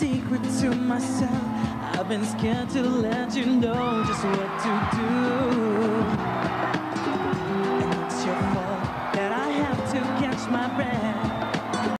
secret to myself. I've been scared to let you know just what to do. And it's your fault that I have to catch my breath.